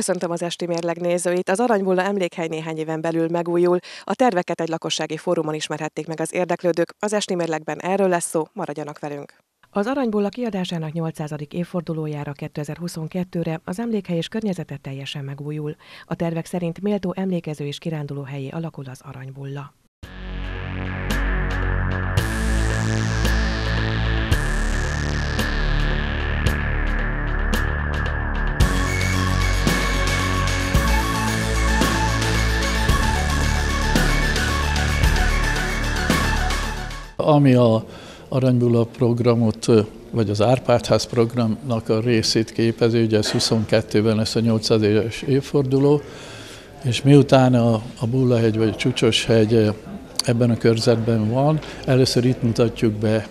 Köszöntöm az esti mérleg nézőit. Az Aranybulla emlékhely néhány éven belül megújul. A terveket egy lakossági fórumon ismerhették meg az érdeklődők. Az esti mérlegben erről lesz szó, maradjanak velünk. Az Aranybulla kiadásának 800. évfordulójára 2022-re az emlékhely és környezete teljesen megújul. A tervek szerint méltó emlékező és kiránduló helyé alakul az Aranybulla. Ami a Aranybula programot, vagy az Árpádház programnak a részét képezi, ugye ez 22-ben lesz a 800 éves évforduló, és miután a, a Bullahegy vagy a Csúcsoshegy ebben a körzetben van, először itt mutatjuk be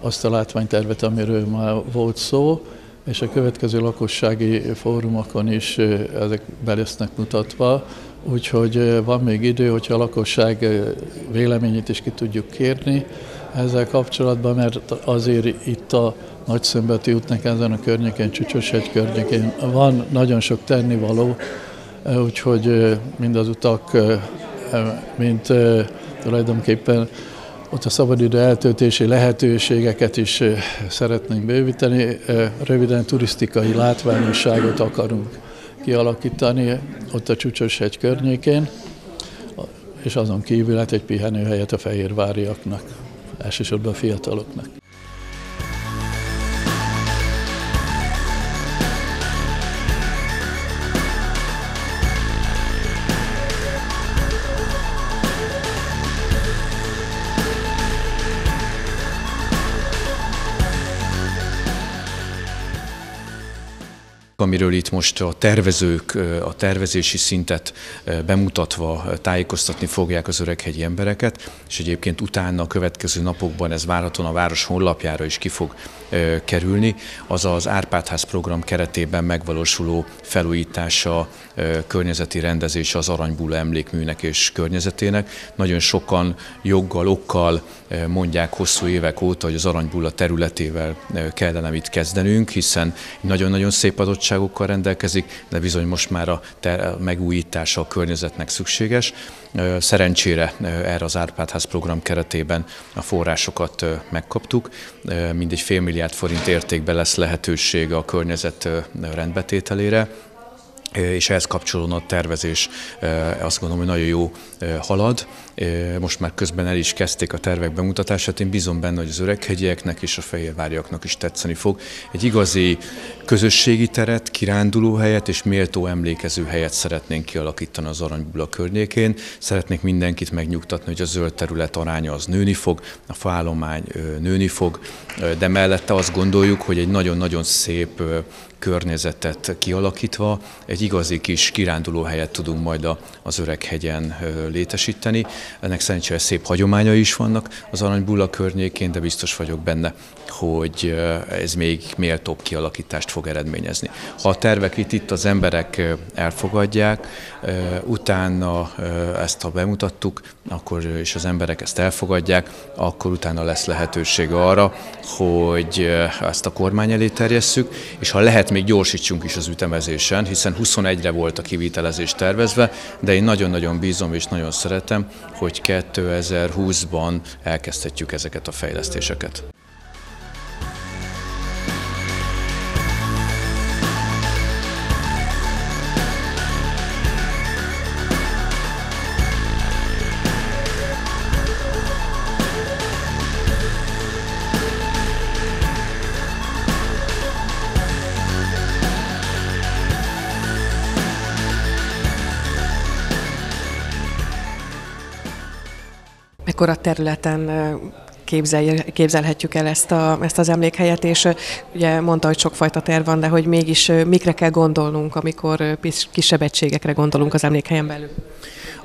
azt a látványtervet, amiről már volt szó, és a következő lakossági fórumokon is ezek be lesznek mutatva, úgyhogy van még idő, hogyha a lakosság véleményét is ki tudjuk kérni ezzel kapcsolatban, mert azért itt a Nagyszömbeti útnak ezen a környéken, Csücsöshegy környékén van nagyon sok tennivaló, úgyhogy mind az utak, mint tulajdonképpen ott a szabadidő eltöltési lehetőségeket is szeretnénk bővíteni. Röviden turisztikai látványosságot akarunk kialakítani ott a Csúcsoshegy környékén, és azon kívül hát egy pihenőhelyet a fehérváriaknak, elsősorban a fiataloknak. Amiről itt most a tervezők a tervezési szintet bemutatva tájékoztatni fogják az öreghegyi embereket, és egyébként utána a következő napokban ez várhatóan a város honlapjára is ki fog kerülni, az az Árpádház program keretében megvalósuló felújítása, környezeti rendezése az Aranybúla emlékműnek és környezetének. Nagyon sokan joggal, okkal mondják hosszú évek óta, hogy az Aranybúla területével kellene itt kezdenünk, hiszen nagyon-nagyon szép adottságokkal rendelkezik, de bizony most már a megújítása a környezetnek szükséges. Szerencsére erre az Árpádház program keretében a forrásokat megkaptuk, mindegy fél milliárd forint értékben lesz lehetőség a környezet rendbetételére és ehhez kapcsolódóan a tervezés azt gondolom, hogy nagyon jó halad. Most már közben el is kezdték a tervek bemutatását. Én bízom benne, hogy az öreghegyieknek és a fehérváriaknak is tetszeni fog. Egy igazi közösségi teret, kiránduló helyet és méltó emlékező helyet szeretnénk kialakítani az Aranybula környékén. Szeretnék mindenkit megnyugtatni, hogy a zöld terület aránya az nőni fog, a faállomány nőni fog, de mellette azt gondoljuk, hogy egy nagyon-nagyon szép környezetet kialakítva egy igazi kis kirándulóhelyet tudunk majd az Öreghegyen létesíteni. Ennek szerencsére szép hagyományai is vannak az Aranybulla környékén, de biztos vagyok benne, hogy ez még méltóbb kialakítást fog eredményezni. Ha a itt, itt az emberek elfogadják, utána ezt ha bemutattuk, akkor és az emberek ezt elfogadják, akkor utána lesz lehetőség arra, hogy ezt a kormány elé terjesszük, és ha lehet még gyorsítsunk is az ütemezésen, hiszen 21-re volt a kivitelezés tervezve, de én nagyon-nagyon bízom és nagyon szeretem, hogy 2020-ban elkezdhetjük ezeket a fejlesztéseket. Mekkora területen képzel, képzelhetjük el ezt, a, ezt az emlékhelyet, és ugye mondta, hogy sokfajta terv van, de hogy mégis mikre kell gondolnunk, amikor kisebb egységekre gondolunk az emlékhelyen belül?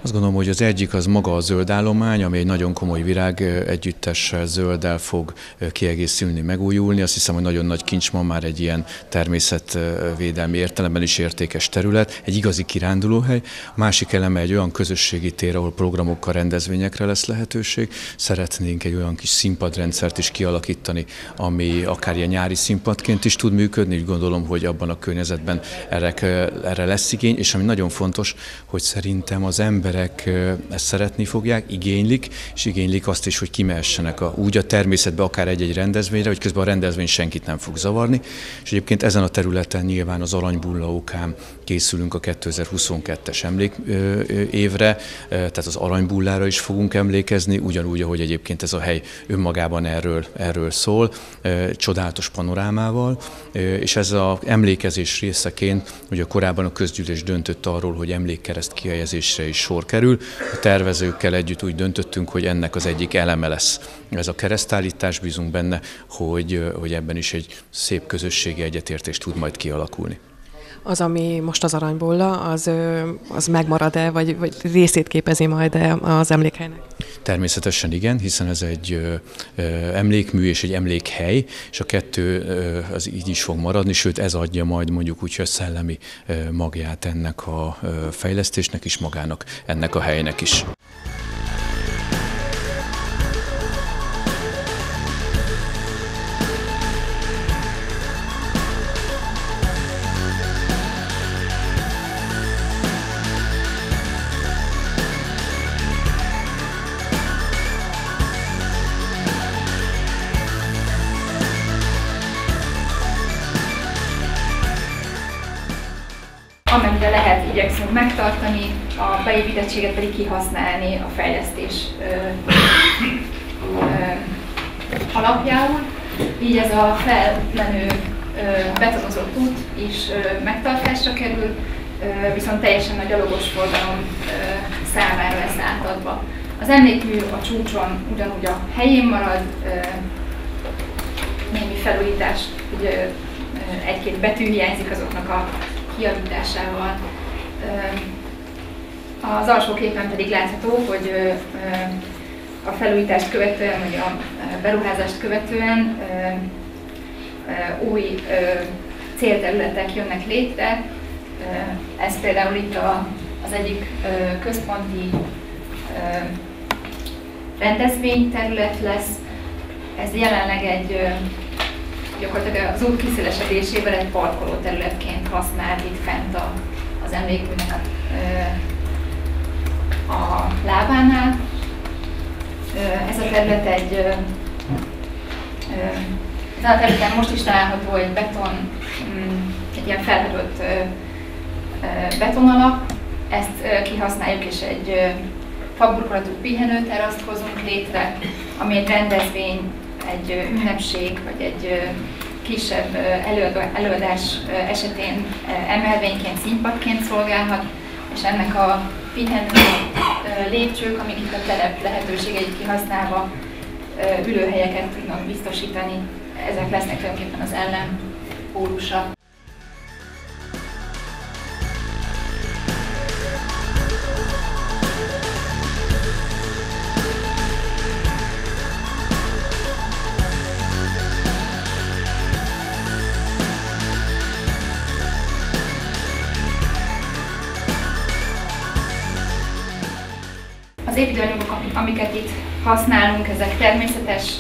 Azt gondolom, hogy az egyik az maga a zöld állomány, ami egy nagyon komoly virág együttessel zölddel fog kiegészülni, megújulni. Azt hiszem, hogy nagyon nagy kincs ma már egy ilyen természetvédelmi értelemben is értékes terület, egy igazi kirándulóhely. A másik eleme egy olyan közösségi tér, ahol programokkal, rendezvényekre lesz lehetőség. Szeretnénk egy olyan kis színpadrendszert is kialakítani, ami akár ilyen nyári színpadként is tud működni. Úgy gondolom, hogy abban a környezetben erre, erre lesz igény, és ami nagyon fontos, hogy szerintem az emberek ezt szeretni fogják, igénylik, és igénylik azt is, hogy kimehessenek a, úgy a természetbe, akár egy-egy rendezvényre, hogy közben a rendezvény senkit nem fog zavarni. És egyébként ezen a területen nyilván az Aranybulla okán készülünk a 2022-es emlék évre, tehát az Aranybullára is fogunk emlékezni, ugyanúgy, ahogy egyébként ez a hely önmagában erről, erről szól, csodálatos panorámával, és ez az emlékezés részeként, ugye korábban a közgyűlés döntött arról, hogy emlékkereszt kihelyezésre is sor kerül. A tervezőkkel együtt úgy döntöttünk, hogy ennek az egyik eleme lesz ez a keresztállítás, bízunk benne, hogy, hogy ebben is egy szép közösségi egyetértés tud majd kialakulni az, ami most az aranybolla, az, az megmarad-e, vagy, vagy részét képezi majd-e az emlékhelynek? Természetesen igen, hiszen ez egy emlékmű és egy emlékhely, és a kettő az így is fog maradni, sőt ez adja majd mondjuk úgy, hogy a szellemi magját ennek a fejlesztésnek is, magának ennek a helynek is. Amennyire lehet igyekszünk megtartani, a beépítettséget pedig kihasználni a fejlesztés ö, ö, alapjául. Így ez a felmenő betonozott út is ö, megtartásra kerül, ö, viszont teljesen a gyalogos forgalom számára lesz átadva. Az emlékmű a csúcson ugyanúgy a helyén marad, ö, némi felújítás, ugye egy-két betű hiányzik azoknak a kiavításával. Az alsó képen pedig látható, hogy a felújítást követően, vagy a beruházást követően új célterületek jönnek létre. Ez például itt az egyik központi rendezvényterület lesz. Ez jelenleg egy gyakorlatilag az út kiszélesedésével egy parkoló területként használt itt fent a, az emlékműnek a, a lábánál. Ez a terület egy ezen a területen most is található egy beton, mm, egy ilyen felhedott betonalap, ezt kihasználjuk és egy faburkolatú pihenőteraszt hozunk létre, ami egy rendezvény egy ünnepség vagy egy kisebb előadás esetén emelvényként, színpadként szolgálhat, és ennek a pihenő lépcsők, amik itt a telep lehetőségeit kihasználva ülőhelyeket tudnak biztosítani, ezek lesznek tulajdonképpen az ellenpólusa Az építőanyagok, amiket itt használunk, ezek természetes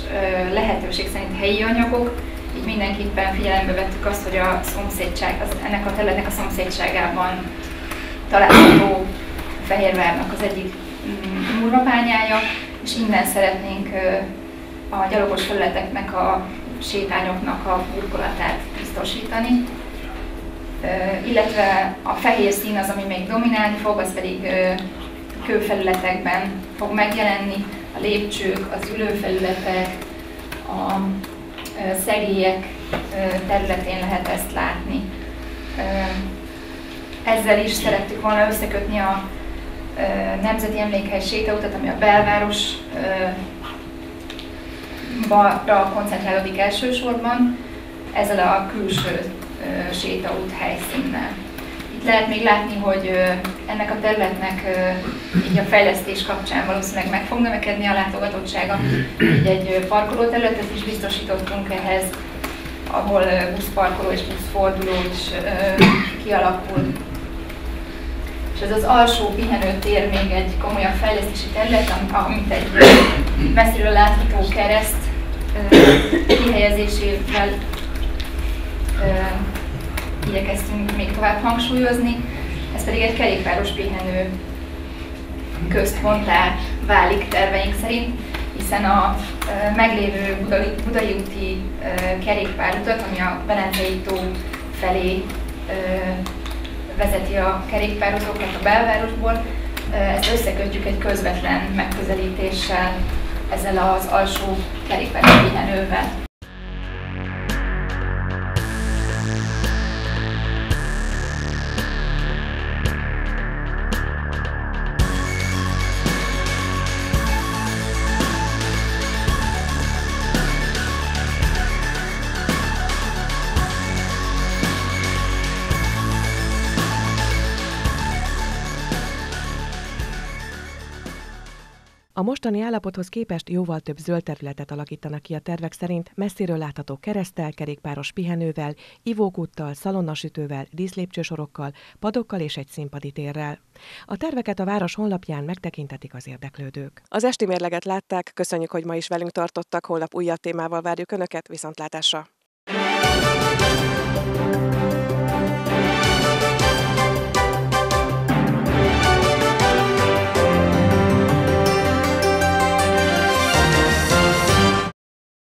lehetőség szerint helyi anyagok, így mindenképpen figyelembe vettük azt, hogy a szomszédság, az, ennek a területnek a szomszédságában található Fehérvárnak az egyik mm, murvapányája, és innen szeretnénk a gyalogos felületeknek, a sétányoknak a burkolatát biztosítani. Illetve a fehér szín az, ami még dominálni fog, az pedig kőfelületekben fog megjelenni, a lépcsők, az ülőfelületek, a szegélyek területén lehet ezt látni. Ezzel is szerettük volna összekötni a Nemzeti Emlékhely sétautat, ami a belváros koncentrálódik elsősorban, ezzel a külső sétaút helyszínnel. Lehet még látni, hogy ennek a területnek így a fejlesztés kapcsán valószínűleg meg fog növekedni a látogatottsága. Így egy parkolóterületet is biztosítottunk ehhez, ahol buszparkoló és buszforduló is kialakul. És ez az alsó pihenőtér még egy komolyabb fejlesztési terület, amit egy messziről látható kereszt kihelyezésével igyekeztünk még tovább hangsúlyozni, ez pedig egy kerékpáros pihenő központtá válik terveink szerint, hiszen a meglévő Budai, Budai úti kerékpárutat, ami a Velencei tó felé vezeti a kerékpárutókat a belvárosból, ezt összekötjük egy közvetlen megközelítéssel ezzel az alsó kerékpáros pihenővel. A mostani állapothoz képest jóval több zöld területet alakítanak ki a tervek szerint, messziről látható keresztel, kerékpáros pihenővel, ivókúttal, szalonnasütővel, díszlépcsősorokkal, padokkal és egy színpadi térrel. A terveket a város honlapján megtekintetik az érdeklődők. Az esti mérleget látták, köszönjük, hogy ma is velünk tartottak, holnap újabb témával várjuk Önöket, viszontlátásra!